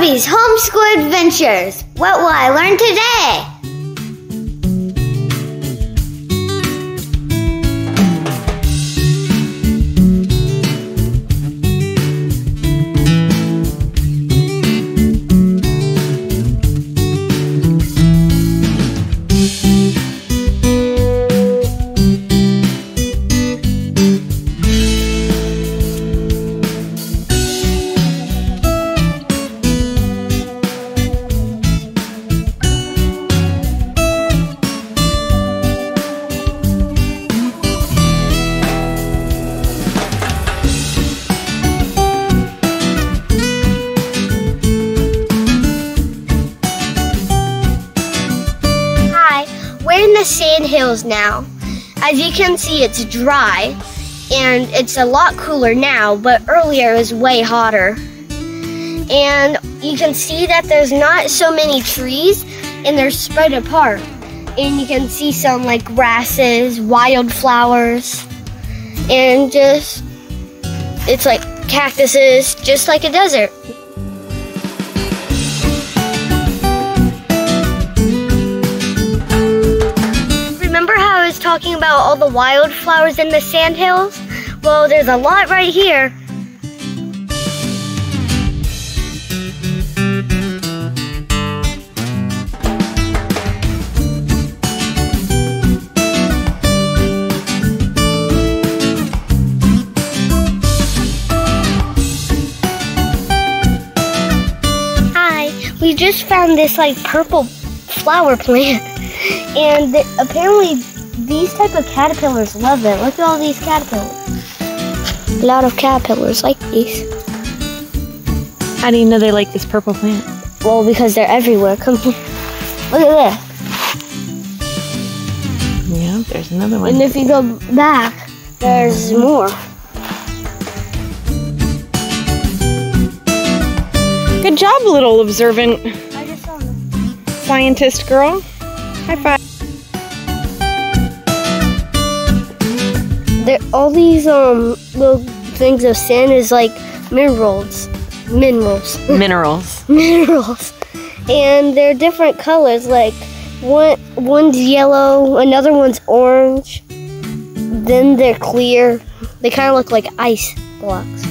Robbie's Homeschool Adventures. What will I learn today? Now. As you can see, it's dry and it's a lot cooler now, but earlier it was way hotter. And you can see that there's not so many trees and they're spread apart. And you can see some like grasses, wildflowers, and just it's like cactuses, just like a desert. Talking about all the wildflowers in the sandhills? Well, there's a lot right here. Hi, we just found this like purple flower plant. And apparently, these type of caterpillars love it. Look at all these caterpillars. A lot of caterpillars like these. How do you know they like this purple plant? Well, because they're everywhere. Come here. Look at this. Yeah, there's another one. And if you go back, there's more. Good job, little observant I just saw them. scientist girl. High five. All these um little things of sand is like minerals, minerals, Minerals. minerals, and they're different colors. Like one one's yellow, another one's orange. Then they're clear. They kind of look like ice blocks.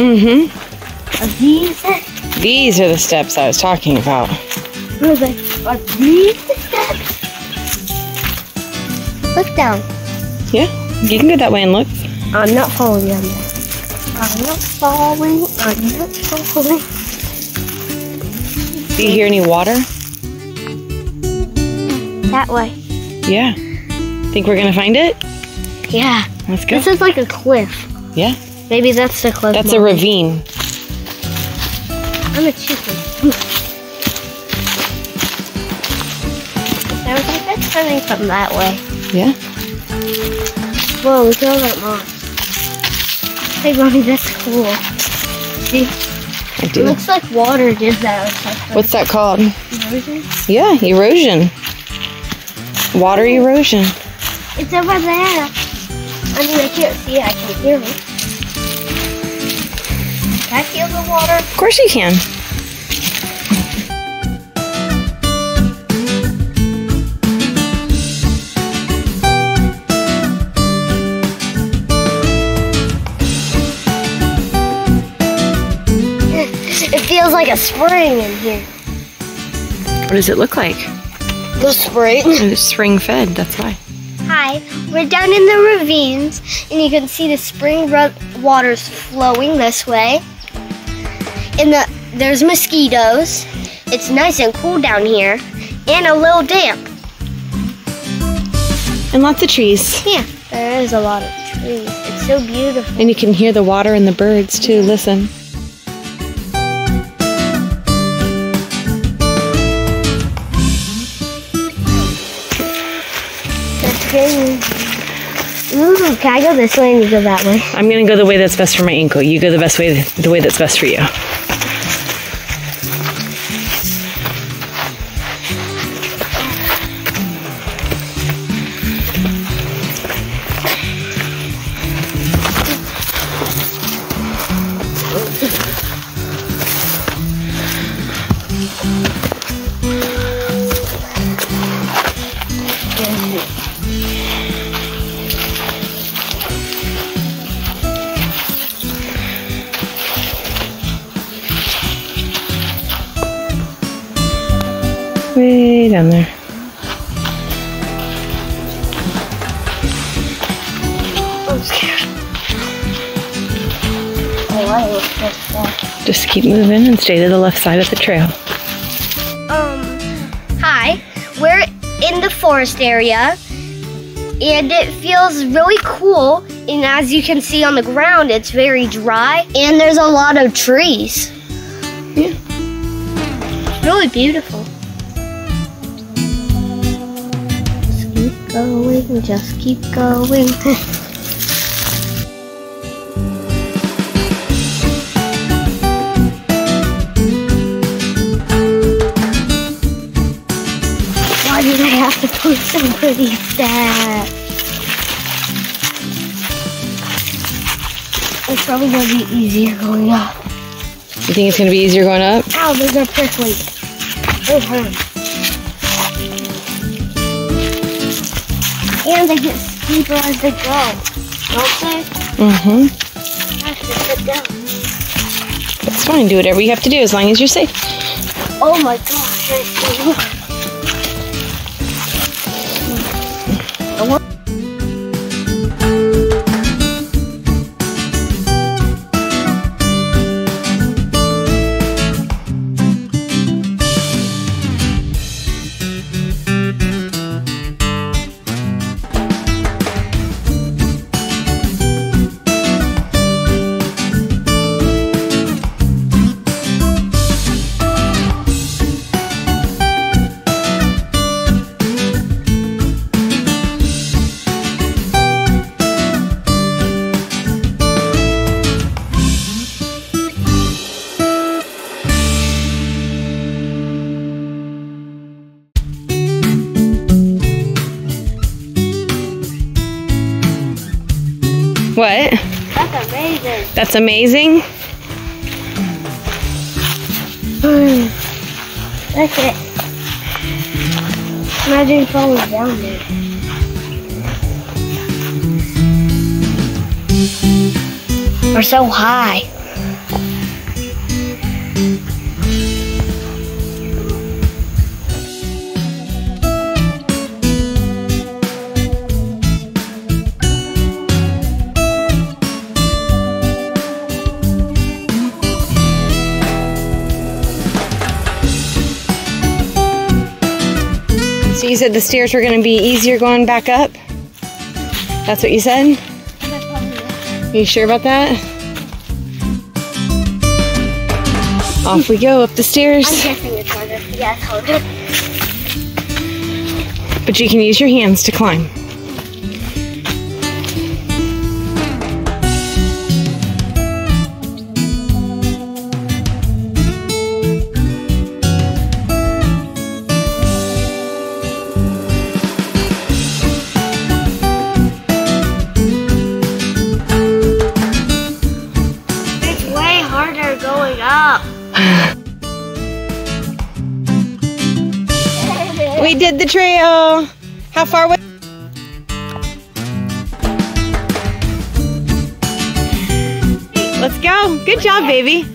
Mm-hmm. Are these? These are the steps I was talking about. Are these the steps? Look down. Yeah, you can go that way and look. I'm not following them. I'm not following. I'm not following. Do you hear any water? That way. Yeah. Think we're gonna find it? Yeah. Let's go. This is like a cliff. Yeah. Maybe that's the cliff. That's a ravine. I'm a chicken. Sounds like that's coming from that way. Yeah. Whoa, look at all that moss. Hey, mommy, that's cool. See, I it do. looks like water did that. Like What's that called? erosion. Yeah, erosion. Water erosion. It's over there. I mean, I can't see it. I can hear it. Feel the water? Of course you can. It feels like a spring in here. What does it look like? The spring. It's spring fed, that's why. Hi, we're down in the ravines, and you can see the spring waters flowing this way. And the there's mosquitoes. It's nice and cool down here, and a little damp. And lots of trees. Yeah, there is a lot of trees. trees. It's so beautiful. And you can hear the water and the birds too. Listen. That's good. Ooh, can I go this way and you go that way? I'm gonna go the way that's best for my ankle. You go the best way, the way that's best for you. Way down there. I'm scared. I almost missed that. Just keep moving and stay to the left side of the trail. Um, hi. We're in the forest area, and it feels really cool. And as you can see on the ground, it's very dry, and there's a lot of trees. Yeah. Really beautiful. Going, just keep going. Why did I have to put somebody that? It's probably gonna be easier going up. You think it's gonna be easier going up? Ow, those are prickly. They hurt. And they get steeper as they go. Don't they? Mm-hmm. I have to sit down. That's fine. Do whatever you have to do as long as you're safe. Oh my gosh, I see. What? That's amazing. That's amazing. That's it. Imagine falling down there. We're so high. You said the stairs were gonna be easier going back up? That's what you said? Are you sure about that? Off we go up the I'm stairs. guessing it's harder. Yeah, it's harder. But you can use your hands to climb. Did the trail. How far was Let's go. Good job, baby.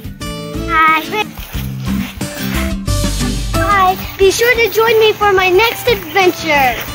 Hi. Hi. Be sure to join me for my next adventure.